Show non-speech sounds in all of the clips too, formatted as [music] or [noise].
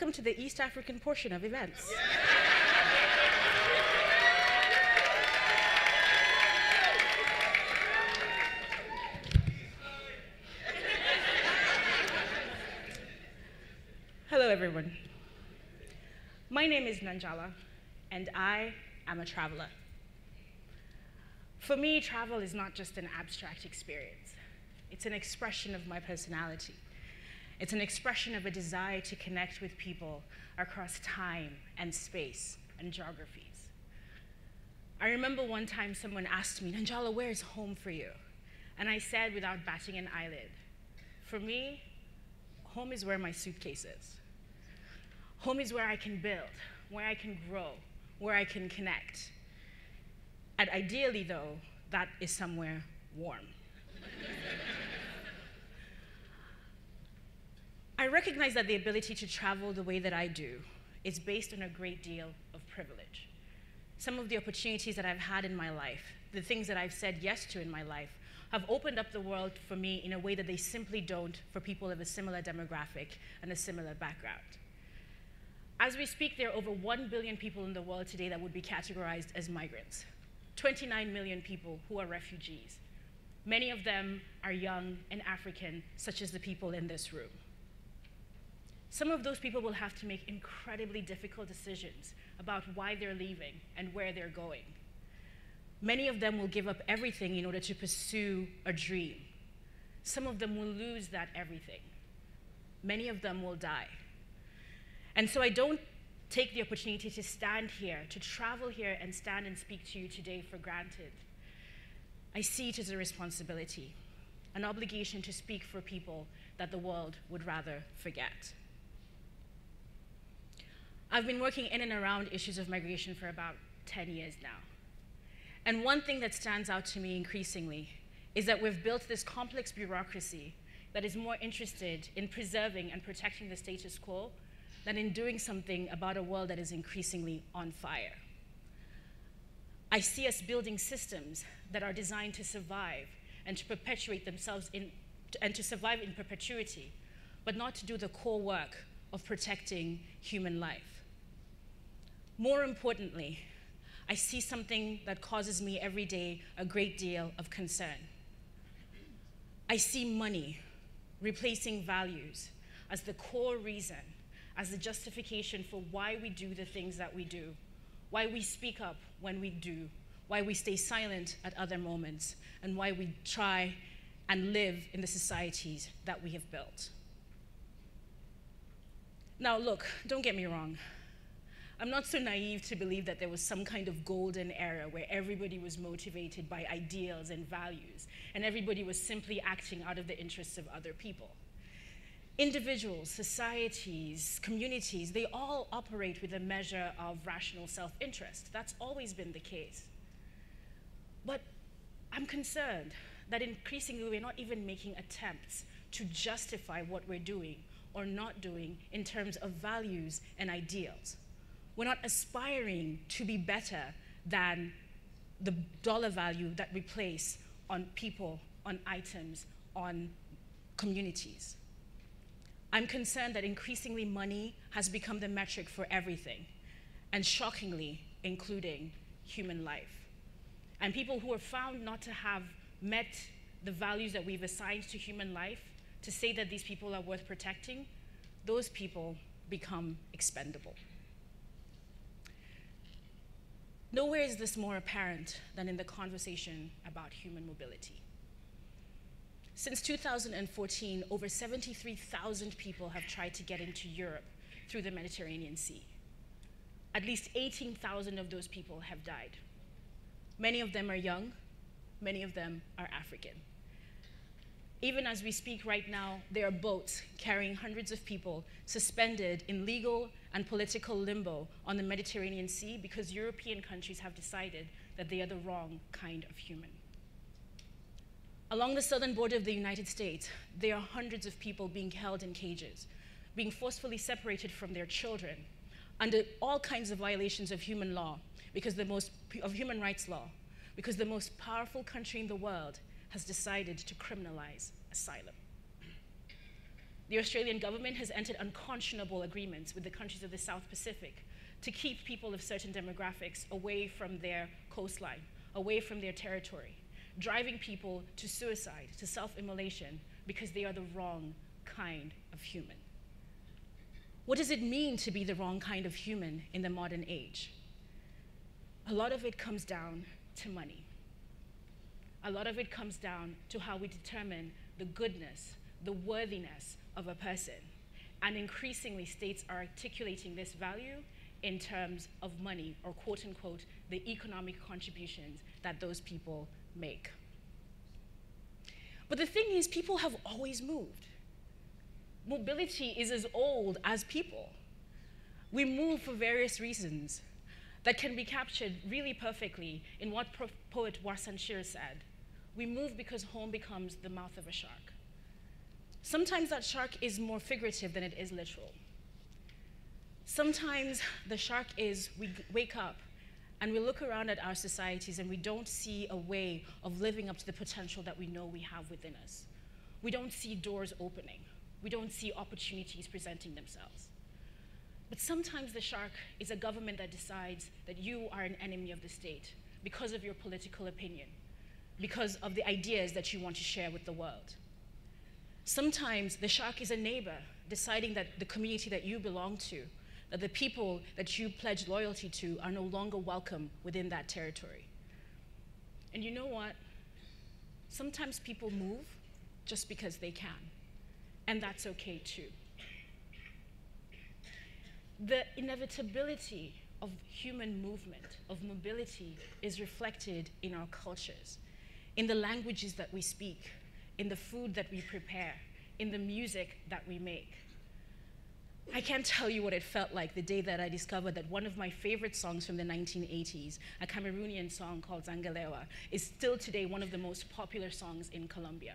welcome to the East African portion of events. Hello, everyone. My name is Nanjala, and I am a traveler. For me, travel is not just an abstract experience, it's an expression of my personality. It's an expression of a desire to connect with people across time and space and geographies. I remember one time someone asked me, Nanjala, where is home for you? And I said without batting an eyelid, for me, home is where my suitcase is. Home is where I can build, where I can grow, where I can connect. And ideally, though, that is somewhere warm. I recognize that the ability to travel the way that I do is based on a great deal of privilege. Some of the opportunities that I've had in my life, the things that I've said yes to in my life, have opened up the world for me in a way that they simply don't for people of a similar demographic and a similar background. As we speak, there are over 1 billion people in the world today that would be categorized as migrants, 29 million people who are refugees. Many of them are young and African, such as the people in this room. Some of those people will have to make incredibly difficult decisions about why they're leaving and where they're going. Many of them will give up everything in order to pursue a dream. Some of them will lose that everything. Many of them will die. And so I don't take the opportunity to stand here, to travel here and stand and speak to you today for granted. I see it as a responsibility, an obligation to speak for people that the world would rather forget. I've been working in and around issues of migration for about 10 years now. And one thing that stands out to me increasingly is that we've built this complex bureaucracy that is more interested in preserving and protecting the status quo than in doing something about a world that is increasingly on fire. I see us building systems that are designed to survive and to perpetuate themselves in, and to survive in perpetuity, but not to do the core work of protecting human life. More importantly, I see something that causes me every day a great deal of concern. I see money replacing values as the core reason, as the justification for why we do the things that we do, why we speak up when we do, why we stay silent at other moments, and why we try and live in the societies that we have built. Now, look, don't get me wrong. I'm not so naive to believe that there was some kind of golden era where everybody was motivated by ideals and values, and everybody was simply acting out of the interests of other people. Individuals, societies, communities, they all operate with a measure of rational self interest. That's always been the case. But I'm concerned that increasingly we're not even making attempts to justify what we're doing or not doing in terms of values and ideals. We're not aspiring to be better than the dollar value that we place on people, on items, on communities. I'm concerned that increasingly money has become the metric for everything, and shockingly, including human life. And people who are found not to have met the values that we've assigned to human life, to say that these people are worth protecting, those people become expendable. Nowhere is this more apparent than in the conversation about human mobility. Since 2014, over 73,000 people have tried to get into Europe through the Mediterranean Sea. At least 18,000 of those people have died. Many of them are young, many of them are African. Even as we speak right now, there are boats carrying hundreds of people suspended in legal and political limbo on the Mediterranean Sea because European countries have decided that they are the wrong kind of human. Along the southern border of the United States, there are hundreds of people being held in cages, being forcefully separated from their children, under all kinds of violations of human law, because the most, of human rights law, because the most powerful country in the world has decided to criminalize asylum. The Australian government has entered unconscionable agreements with the countries of the South Pacific to keep people of certain demographics away from their coastline, away from their territory, driving people to suicide, to self immolation, because they are the wrong kind of human. What does it mean to be the wrong kind of human in the modern age? A lot of it comes down to money. A lot of it comes down to how we determine the goodness, the worthiness of a person. And increasingly, states are articulating this value in terms of money, or quote unquote, the economic contributions that those people make. But the thing is, people have always moved. Mobility is as old as people. We move for various reasons that can be captured really perfectly in what poet Warsan Shire said. We move because home becomes the mouth of a shark. Sometimes that shark is more figurative than it is literal. Sometimes the shark is we wake up and we look around at our societies and we don't see a way of living up to the potential that we know we have within us. We don't see doors opening. We don't see opportunities presenting themselves. But sometimes the shark is a government that decides that you are an enemy of the state because of your political opinion, because of the ideas that you want to share with the world. Sometimes the shark is a neighbor deciding that the community that you belong to, that the people that you pledge loyalty to are no longer welcome within that territory. And you know what? Sometimes people move just because they can, and that's okay too. The inevitability of human movement, of mobility, is reflected in our cultures, in the languages that we speak, in the food that we prepare, in the music that we make. I can't tell you what it felt like the day that I discovered that one of my favorite songs from the 1980s, a Cameroonian song called Zangalewa, is still today one of the most popular songs in Colombia.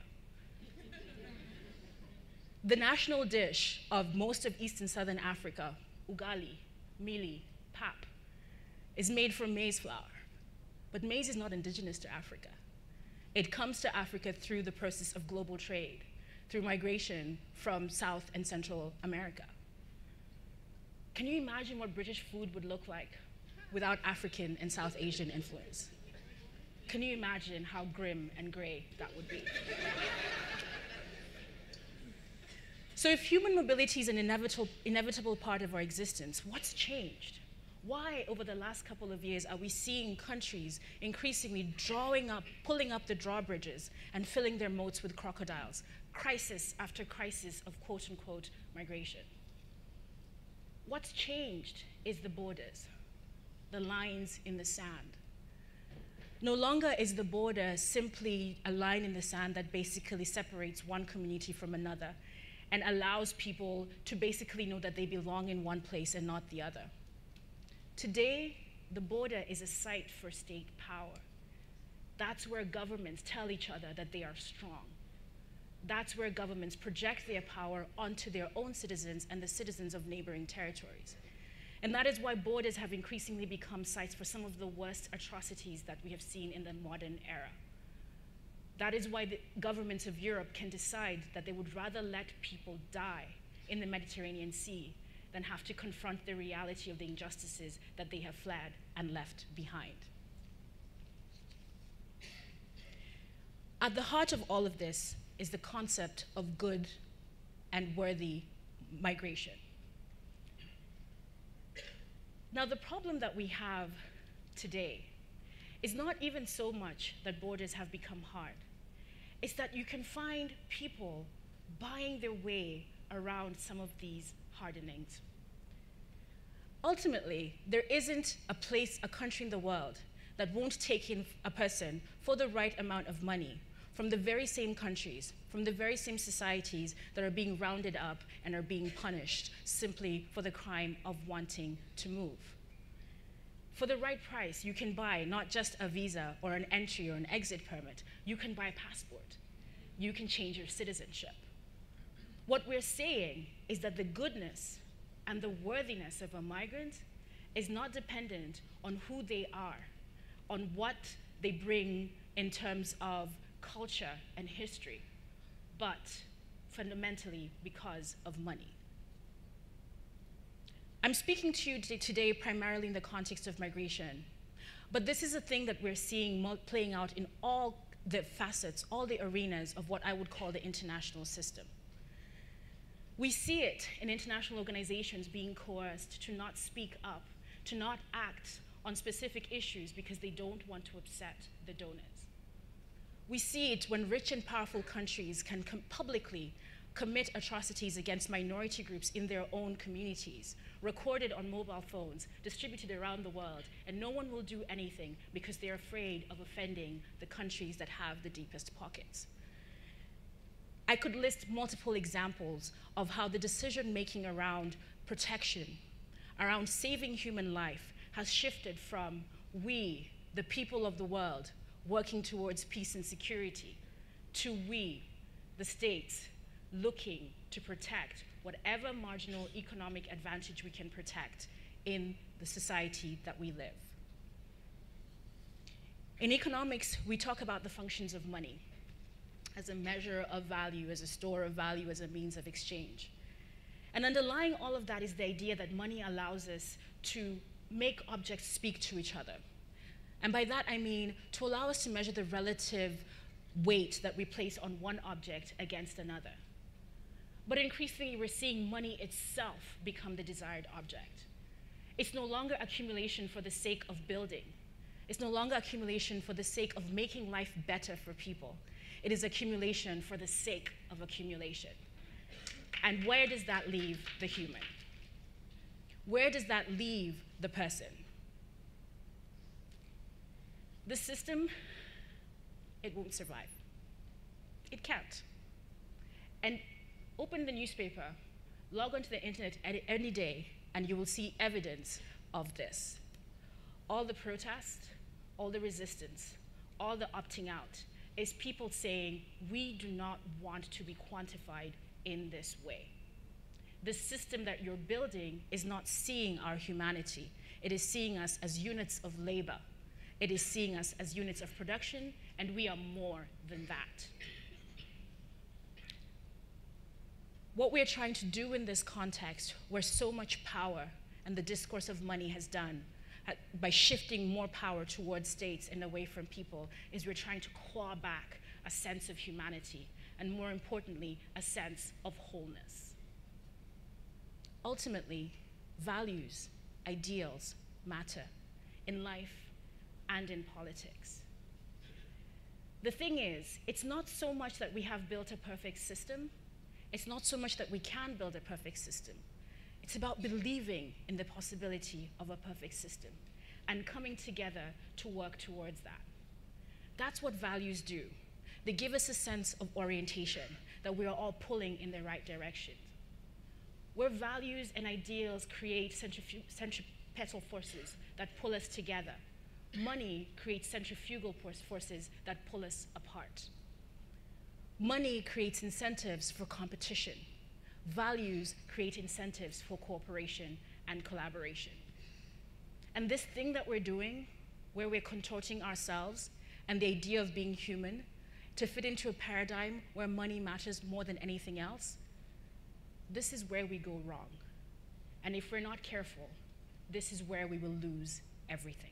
[laughs] the national dish of most of East and Southern Africa, ugali, mili, pap, is made from maize flour. But maize is not indigenous to Africa. It comes to Africa through the process of global trade, through migration from South and Central America. Can you imagine what British food would look like without African and South Asian influence? Can you imagine how grim and gray that would be? so, if human mobility is an inevitable, inevitable part of our existence, what's changed? Why over the last couple of years are we seeing countries increasingly drawing up, pulling up the drawbridges and filling their moats with crocodiles, crisis after crisis of quote unquote migration? What's changed is the borders, the lines in the sand. No longer is the border simply a line in the sand that basically separates one community from another and allows people to basically know that they belong in one place and not the other. Today, the border is a site for state power. That's where governments tell each other that they are strong. That's where governments project their power onto their own citizens and the citizens of neighboring territories. And that is why borders have increasingly become sites for some of the worst atrocities that we have seen in the modern era. That is why the governments of Europe can decide that they would rather let people die in the Mediterranean Sea than have to confront the reality of the injustices that they have fled and left behind. At the heart of all of this is the concept of good and worthy migration. Now, the problem that we have today is not even so much that borders have become hard, it's that you can find people buying their way around some of these hardenings. Ultimately, there isn't a place, a country in the world that won't take in a person for the right amount of money from the very same countries, from the very same societies that are being rounded up and are being punished simply for the crime of wanting to move. For the right price, you can buy not just a visa or an entry or an exit permit, you can buy a passport. You can change your citizenship. What we're saying is that the goodness and the worthiness of a migrant is not dependent on who they are, on what they bring in terms of culture and history, but fundamentally because of money. I'm speaking to you today primarily in the context of migration, but this is a thing that we're seeing playing out in all the facets, all the arenas of what I would call the international system. We see it in international organizations being coerced to not speak up, to not act on specific issues because they don't want to upset the donors. We see it when rich and powerful countries can com publicly commit atrocities against minority groups in their own communities, recorded on mobile phones, distributed around the world, and no one will do anything because they're afraid of offending the countries that have the deepest pockets. I could list multiple examples of how the decision making around protection, around saving human life, has shifted from we, the people of the world, working towards peace and security, to we, the states, looking to protect whatever marginal economic advantage we can protect in the society that we live. In economics, we talk about the functions of money as a measure of value, as a store of value, as a means of exchange. And underlying all of that is the idea that money allows us to make objects speak to each other. And by that I mean to allow us to measure the relative weight that we place on one object against another. But increasingly, we're seeing money itself become the desired object. It's no longer accumulation for the sake of building. It's no longer accumulation for the sake of making life better for people. It is accumulation for the sake of accumulation. And where does that leave the human? Where does that leave the person? The system, it won't survive. It can't. And open the newspaper, log onto the internet any day, and you will see evidence of this. All the protest, all the resistance, all the opting out is people saying, we do not want to be quantified in this way. The system that you're building is not seeing our humanity. It is seeing us as units of labor. It is seeing us as units of production, and we are more than that. What we're trying to do in this context, where so much power and the discourse of money has done, by shifting more power towards states and away from people, is we're trying to claw back a sense of humanity, and more importantly, a sense of wholeness. Ultimately, values, ideals matter in life and in politics. The thing is, it's not so much that we have built a perfect system, it's not so much that we can build a perfect system. It's about believing in the possibility of a perfect system and coming together to work towards that. That's what values do. They give us a sense of orientation, that we are all pulling in the right direction. Where values and ideals create centripetal forces that pull us together, money creates centrifugal forces that pull us apart. Money creates incentives for competition Values create incentives for cooperation and collaboration. And this thing that we're doing, where we're contorting ourselves and the idea of being human to fit into a paradigm where money matters more than anything else, this is where we go wrong. And if we're not careful, this is where we will lose everything.